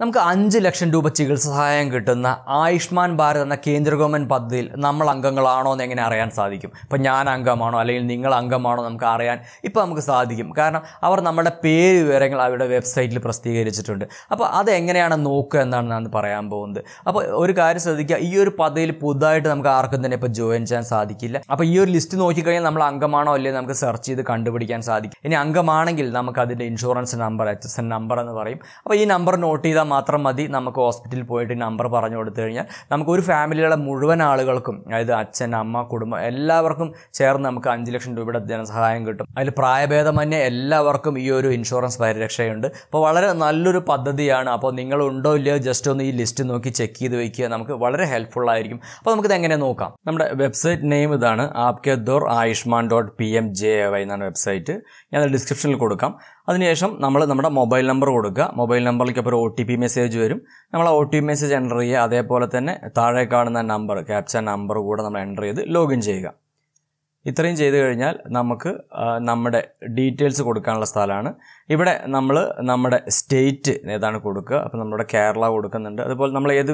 നമുക്ക് അഞ്ച് ലക്ഷം രൂപ ചികിത്സാ സഹായം കിട്ടുന്ന ആയുഷ്മാൻ ഭാരത് എന്ന കേന്ദ്ര ഗവൺമെന്റ് പദ്ധതിയിൽ നമ്മൾ അംഗങ്ങളാണോ എന്ന് എങ്ങനെ അറിയാൻ സാധിക്കും? ഇപ്പം ഞാൻ അംഗമാണോ അല്ലെങ്കിൽ നിങ്ങൾ അംഗമാണോ നമുക്ക് അറിയാൻ ഇപ്പോൾ നമുക്ക് സാധിക്കും. കാരണം അവർ നമ്മുടെ പേര് വിവരങ്ങൾ അവരുടെ വെബ്സൈറ്റിൽ പ്രസിദ്ധീകരിച്ചിട്ടുണ്ട്. അപ്പോൾ അത് എങ്ങനെയാണ് നോക്കുക എന്നാണ് ഞാൻ പറയാൻ പോകുന്നത്. അപ്പോൾ ഒരു കാര്യം ശ്രദ്ധിക്കുക ഈ ഒരു പദ്ധതിയിൽ പുതുതായിട്ട് നമുക്ക് ആർക്കും തന്നെ ഇപ്പോൾ ജോയിൻ ചെയ്യാൻ സാധിക്കില്ല. അപ്പോൾ ഈ ഒരു ലിസ്റ്റ് നോക്കിക്കഴിഞ്ഞാൽ നമ്മൾ അംഗമാണോ അല്ലേ നമുക്ക് സെർച്ച് ചെയ്ത് കണ്ടുപിടിക്കാൻ സാധിക്കും. ഇനി അംഗമാണെങ്കിൽ നമുക്ക് അതിന്റെ insurance number H S N number എന്ന് പറയും. അപ്പോൾ ഈ നമ്പർ നോട്ട് ചെയ്താൽ മാത്രം മതി. നമുക്ക് ഹോസ്പിറ്റലിൽ പോയിട്ട് നമ്പർ പറഞ്ഞു കൊടുത്തു കഴിഞ്ഞാൽ നമുക്ക് ഒരു ഫാമിലിയിലുള്ള മുഴുവൻ ആളുകൾക്കും അതായത് അച്ഛൻ അമ്മ കുടുംബം എല്ലാവർക്കും ചേർന്ന് നമുക്ക് അഞ്ച് ലക്ഷം രൂപയുടെ ധനസഹായം കിട്ടും. അതിൽ പ്രായഭേദമന്യേ എല്ലാവർക്കും ഈ ഒരു ഇൻഷുറൻസ് പരിരക്ഷയുണ്ട്. അപ്പോൾ വളരെ നല്ലൊരു പദ്ധതിയാണ്. അപ്പോൾ നിങ്ങൾ ഉണ്ടോ ഇല്ലയോ ജസ്റ്റ് ഒന്ന് ഈ ലിസ്റ്റ് നോക്കി ചെക്ക് ചെയ്ത് വയ്ക്കുക നമുക്ക് വളരെ ഹെൽപ്ഫുൾ ആയിരിക്കും. അപ്പോൾ നമുക്കിത് എങ്ങനെ നോക്കാം? നമ്മുടെ വെബ്സൈറ്റ് നെയിം ഇതാണ് Aapke Dwar Ayushman dot P M J Y എന്നാണ് വെബ്സൈറ്റ് ഞാൻ ഡിസ്ക്രിപ്ഷനിൽ കൊടുക്കാം. അതിനുശേഷം നമ്മൾ നമ്മുടെ മൊബൈൽ നമ്പർ കൊടുക്കുക. മൊബൈൽ നമ്പറിലേക്ക് അപ്പോൾ ഒരു ഒ ടി പി മെസ്സേജ് വരും നമ്മൾ O T P message enter ചെയ്യുക. അതേപോലെ തന്നെ താഴെ കാണുന്ന നമ്പർ ക്യാപ്ച നമ്പർ കൂടെ നമ്മൾ എന്റർ ചെയ്ത് ലോഗിൻ ചെയ്യുക. ഇത്രയും ചെയ്തു കഴിഞ്ഞാൽ നമുക്ക് നമ്മുടെ ഡീറ്റെയിൽസ് കൊടുക്കാനുള്ള സ്ഥലമാണ്. ഇവിടെ നമ്മൾ നമ്മുടെ സ്റ്റേറ്റ് ഏതാണ് കൊടുക്കുക. അപ്പോൾ നമ്മുടെ കേരള കൊടുക്കുന്നുണ്ട്. അതുപോലെ നമ്മൾ ഏത്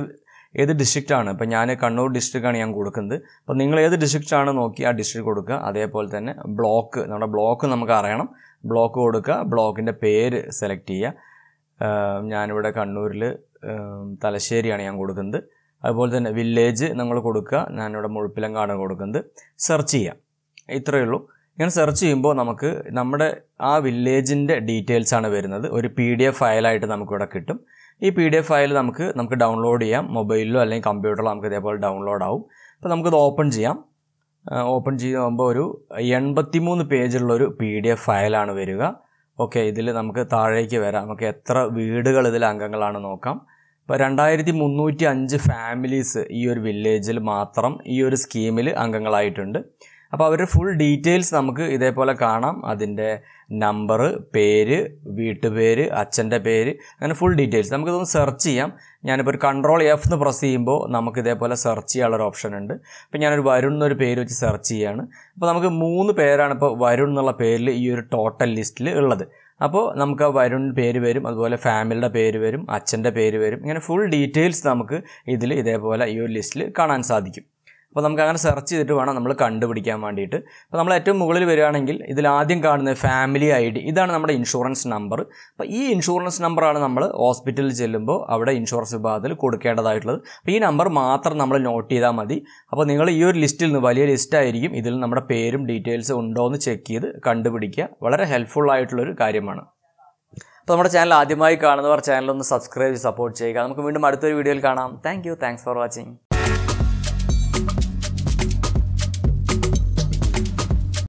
ഏത് ഡിസ്ട്രിക്റ്റാണ് ഇപ്പോൾ ഞാൻ കണ്ണൂർ ഡിസ്ട്രിക്റ്റാണ് ഞാൻ കൊടുക്കുന്നത്. അപ്പോൾ നിങ്ങൾ ഏത് ഡിസ്ട്രിക്റ്റാണ് നോക്കി ആ ഡിസ്ട്രിക്ട് കൊടുക്കുക. അതേപോലെ തന്നെ ബ്ലോക്ക് നമ്മുടെ ബ്ലോക്ക് നമുക്ക് അറിയണം. ബ്ലോക്ക് കൊടുക്കുക. ബ്ലോക്കിന്റെ പേര് സെലക്ട് ചെയ്യുക. ഞാനിവിടെ കണ്ണൂരിൽ തലശ്ശേരിയാണ് ഞാൻ കൊടുക്കുന്നത്. അതുപോലെ തന്നെ വില്ലേജ് നമ്മൾ കൊടുക്കുക. ഞാനിവിടെ മുഴുപ്പിലങ്കാട് കൊടുക്കുന്നത്. സെർച്ച് ചെയ്യാം ഇത്രയേ ഉള്ളൂ. ഇങ്ങനെ സെർച്ച് ചെയ്യുമ്പോൾ നമുക്ക് നമ്മുടെ ആ വില്ലേജിന്റെ ഡീറ്റെയിൽസ് ആണ് വരുന്നത്. ഒരു പി ഡി എഫ് ഫയലായിട്ട് നമുക്കിവിടെ കിട്ടും. ഈ പി ഡി എഫ് ഫയൽ നമുക്ക് നമുക്ക് ഡൗൺലോഡ് ചെയ്യാം. മൊബൈലിലോ അല്ലെങ്കിൽ കമ്പ്യൂട്ടറിലോ നമുക്ക് ഇതേപോലെ ഡൗൺലോഡ് ആവും. അപ്പോൾ നമുക്കിത് ഓപ്പൺ ചെയ്യാം. ഓപ്പൺ ചെയ്യുമ്പോൾ ഒരു എൺപത്തിമൂന്ന് പേജുള്ളൊരു പി ഡി എഫ് ഫയലാണ് വരിക. ഓക്കെ ഇതിൽ നമുക്ക് താഴേക്ക് വരാം. നമുക്ക് എത്ര വീടുകൾ ഇതിൽ അംഗങ്ങളാണ് നോക്കാം. ഇപ്പോൾ രണ്ടായിരത്തി മുന്നൂറ്റി അഞ്ച് ഫാമിലീസ് ഈ ഒരു വില്ലേജിൽ മാത്രം ഈ ഒരു സ്കീമിൽ അംഗങ്ങളായിട്ടുണ്ട്. അപ്പോൾ അവരുടെ ഫുൾ ഡീറ്റെയിൽസ് നമുക്ക് ഇതേപോലെ കാണാം. അതിന്റെ നമ്പർ പേര് വീട്ടുപേര് അച്ഛന്റെ പേര് അങ്ങനെ ഫുൾ ഡീറ്റെയിൽസ് നമുക്കിതൊന്ന് സെർച്ച് ചെയ്യാം. ഞാനിപ്പോൾ ഒരു കൺട്രോൾ എഫ് എന്ന് പ്രസ് ചെയ്യുമ്പോൾ നമുക്ക് ഇതേപോലെ സെർച്ച് ചെയ്യാനുള്ളൊരു ഓപ്ഷൻ ഉണ്ട്. അപ്പോൾ ഞാനൊരു വരുൺ എന്നൊരു പേര് വെച്ച് സെർച്ച് ചെയ്യാണ്. അപ്പോൾ നമുക്ക് മൂന്ന് പേരാണ് ഇപ്പോൾ വരുൺ എന്നുള്ള പേരിൽ ഈ ഒരു ടോട്ടൽ ലിസ്റ്റിൽ ഉള്ളത്. അപ്പോൾ നമുക്ക് ആ വരുൺ പേര് വരും അതുപോലെ ഫാമിലിയുടെ പേര് വരും അച്ഛന്റെ പേര് വരും. ഇങ്ങനെ ഫുൾ ഡീറ്റെയിൽസ് നമുക്ക് ഇതിൽ ഇതേപോലെ ഈ ഒരു ലിസ്റ്റിൽ കാണാൻ സാധിക്കും. അപ്പോൾ നമുക്ക് അങ്ങനെ സെർച്ച് ചെയ്തിട്ട് വേണം നമ്മൾ കണ്ടുപിടിക്കാൻ വേണ്ടിയിട്ട്. അപ്പോൾ നമ്മൾ ഏറ്റവും മുകളിൽ വരികയാണെങ്കിൽ ഇതിൽ ആദ്യം കാണുന്നത് ഫാമിലി ഐ ഡി ഇതാണ് നമ്മുടെ ഇൻഷുറൻസ് നമ്പർ അപ്പോൾ ഈ ഇൻഷുറൻസ് നമ്പറാണ് നമ്മൾ ഹോസ്പിറ്റലിൽ ചെല്ലുമ്പോൾ അവിടെ ഇൻഷുറൻസ് വിഭാഗത്തിൽ കൊടുക്കേണ്ടതായിട്ടുള്ളത്. അപ്പോൾ ഈ നമ്പർ മാത്രം നമ്മൾ നോട്ട് ചെയ്താൽ മതി. അപ്പോൾ നിങ്ങൾ ഈ ഒരു ലിസ്റ്റിൽ നിന്ന് വലിയ ലിസ്റ്റ് ആയിരിക്കും ഇതിൽ നമ്മുടെ പേരും ഡീറ്റെയിൽസും ഉണ്ടോ എന്ന് ചെക്ക് ചെയ്ത് കണ്ടുപിടിക്കുക. വളരെ ഹെൽപ്ഫുൾ ആയിട്ടുള്ളൊരു കാര്യമാണ്. അപ്പോൾ നമ്മുടെ ചാനൽ ആദ്യമായി കാണുന്നവർ ചാനലൊന്ന് സബ്സ്ക്രൈബ് സപ്പോർട്ട് ചെയ്യുക. നമുക്ക് വീണ്ടും അടുത്തൊരു വീഡിയോയിൽ കാണാം. Thank you thanks for watching Bye.